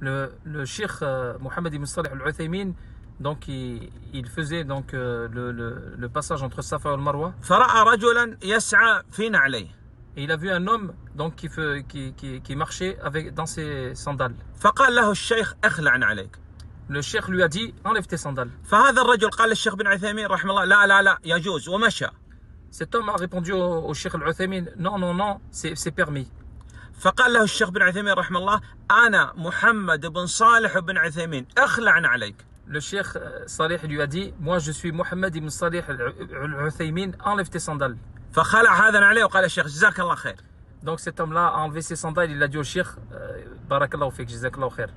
Le, le Cheikh euh, Mohamed Ibn Salih al-Uthaymin, donc il, il, faisait euh, le, passage entre Safa et Marwa. Et il a vu un homme donc qui, qui, qui, marchait avec, dans ses sandales. Le Cheikh lui a dit enlève tes sandales. Cet homme a répondu au, au Cheikh al-Uthaymin non non non c'est permis. فقال له الشيخ بن عثيمين رحمه الله أنا محمد بن صالح بن عثيمين اخلع عليك Le Cheikh euh, Salih lui a dit moi je suis Mohamed Ibn Salih Al-Uthaymin, enlève tes sandales. فخلع هذا عليه وقال الشيخ جزاك الله خير Donc cet homme-là a enlevé ses sandales, il a dit au Cheikh euh, Barakallahu fik, jazakallahu khair.